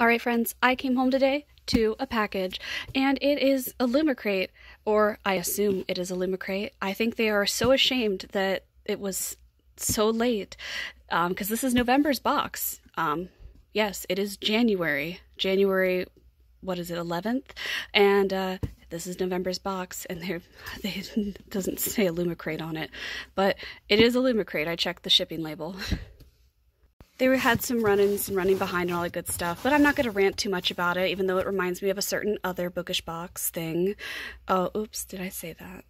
All right, friends, I came home today to a package, and it is Illumicrate, or I assume it is Illumicrate. I think they are so ashamed that it was so late, because um, this is November's box. Um, yes, it is January. January, what is it, 11th? And uh, this is November's box, and there it doesn't say Illumicrate on it, but it is Illumicrate. I checked the shipping label. they had some run-ins and running behind and all that good stuff, but I'm not going to rant too much about it, even though it reminds me of a certain other bookish box thing. Oh, oops, did I say that?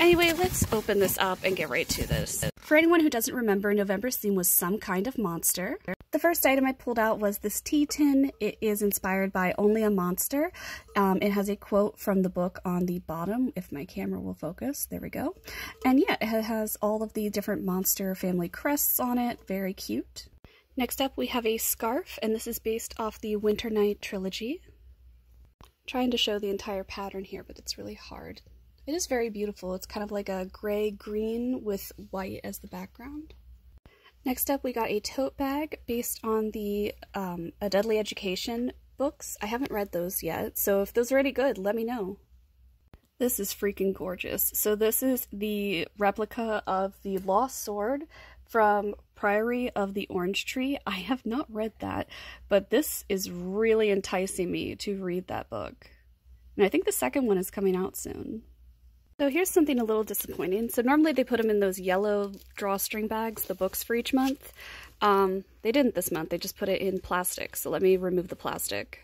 Anyway, let's open this up and get right to this. For anyone who doesn't remember, November's theme was some kind of monster. The first item I pulled out was this tea tin. It is inspired by Only a Monster. Um, it has a quote from the book on the bottom, if my camera will focus. There we go. And yeah, it has all of the different monster family crests on it. Very cute. Next up, we have a scarf, and this is based off the Winter Night trilogy. I'm trying to show the entire pattern here, but it's really hard. It is very beautiful. It's kind of like a gray-green with white as the background. Next up, we got a tote bag based on the um, A Deadly Education books. I haven't read those yet, so if those are any good, let me know. This is freaking gorgeous. So this is the replica of the Lost Sword from Priory of the Orange Tree. I have not read that, but this is really enticing me to read that book. And I think the second one is coming out soon. So here's something a little disappointing. So normally they put them in those yellow drawstring bags, the books for each month. Um, they didn't this month, they just put it in plastic. So let me remove the plastic.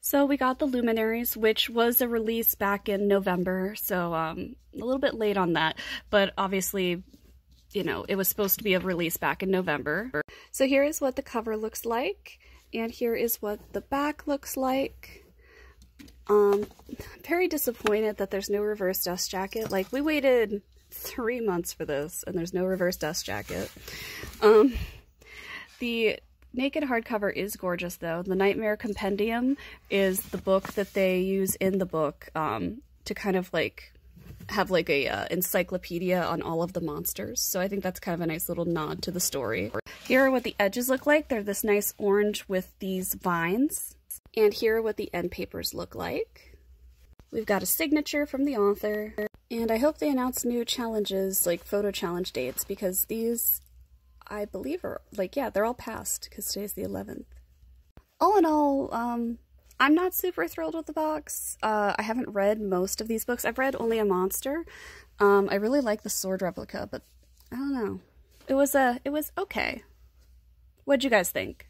So we got the Luminaries, which was a release back in November, so um, a little bit late on that, but obviously you know, it was supposed to be a release back in November. So here is what the cover looks like, and here is what the back looks like. Um, I'm very disappointed that there's no reverse dust jacket. Like, we waited three months for this, and there's no reverse dust jacket. Um, the Naked hardcover is gorgeous, though. The Nightmare Compendium is the book that they use in the book um, to kind of, like, have like a uh, encyclopedia on all of the monsters. So I think that's kind of a nice little nod to the story. Here are what the edges look like. They're this nice orange with these vines. And here are what the end papers look like. We've got a signature from the author. And I hope they announce new challenges, like photo challenge dates, because these, I believe, are, like, yeah, they're all past, because today's the 11th. All in all, um, I'm not super thrilled with the box. Uh, I haven't read most of these books. I've read only a monster. Um, I really like the sword replica, but I don't know. It was a, uh, it was okay. What'd you guys think?